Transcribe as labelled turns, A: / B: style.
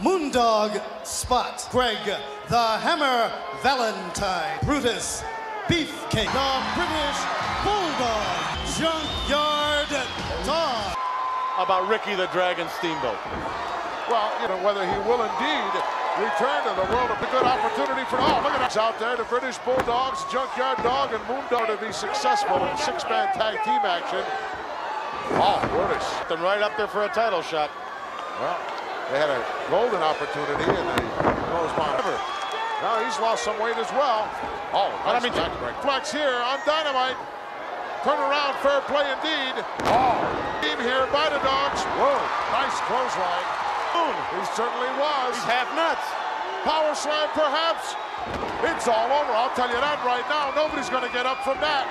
A: Moondog Spot, Greg the Hammer Valentine, Brutus Beefcake, the British Bulldog, Junkyard Dog.
B: About Ricky the Dragon Steamboat.
C: Well, you know, whether he will indeed return to the world, of a good opportunity for all. Look at us out there, the British Bulldogs, Junkyard Dog, and Moondog to be successful in six-man tag team action. Oh, Brutus.
B: Them right up there for a title shot.
C: Well, they had a golden opportunity, and they ever. Now he's lost some weight as well. Oh, nice
B: I mean.
C: Flex here on Dynamite. Turn around, fair play indeed. Oh, team here by the dogs. Whoa, nice clothesline.
B: Boom.
C: He certainly was.
B: He's half nuts.
C: Power slam, perhaps. It's all over. I'll tell you that right now. Nobody's going to get up from that.